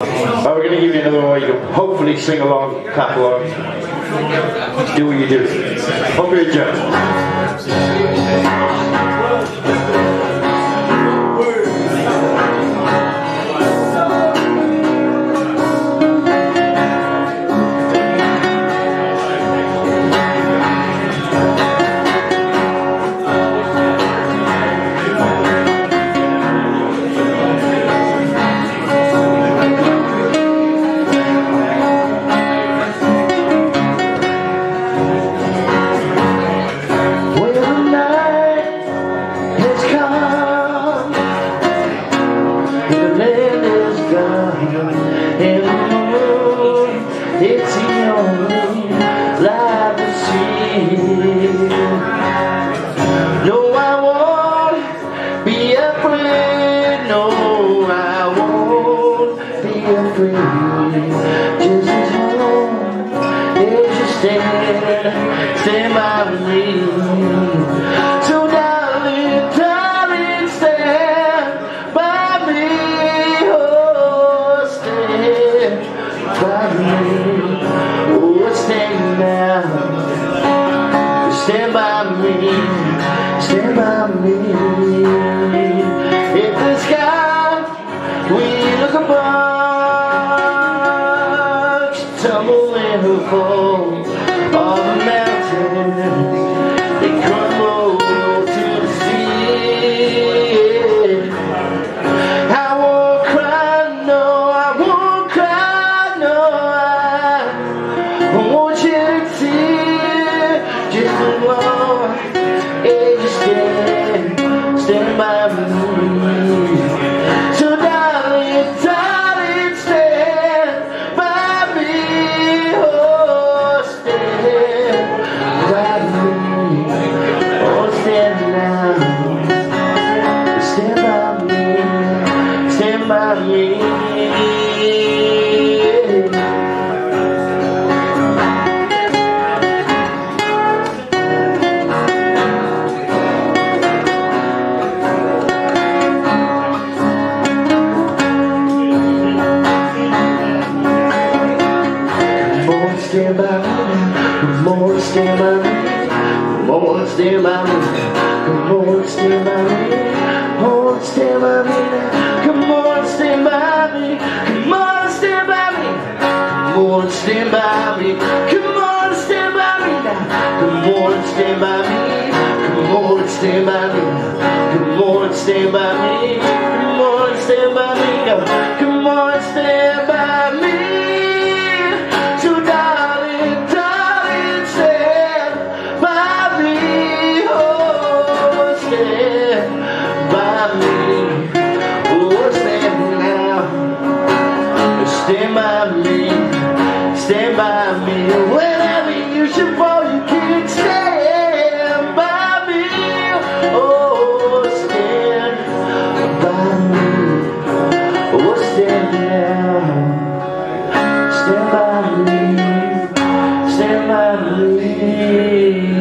Well, we're going to give you another one where you can hopefully sing along, clap along, do what you do. Hope you enjoy. Afraid, no, I won't be afraid, just as long as you stand, stand by me. The by me. Stand by me. On, stand by me. On, stand by me. On, stand by me. Stand by me Come on, stand by me. Come on, stand by me now. Come on, stand by me. Come on, stand by me. Come on, stand by me. Come on, stand by me now. Come on, stand by me. So darling, darling, stand by me. Oh, stand by me. Oh, stand now. Stand by me. Stand by me whenever you should fall. You can stand by me. Oh, stand by me. Oh, stand now. Stand by me. Stand by me.